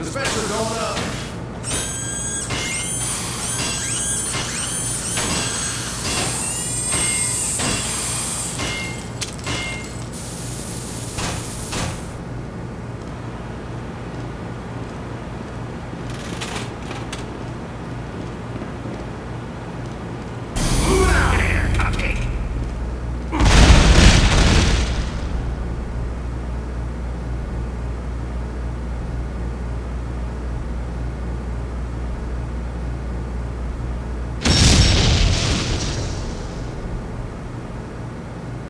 The special going up.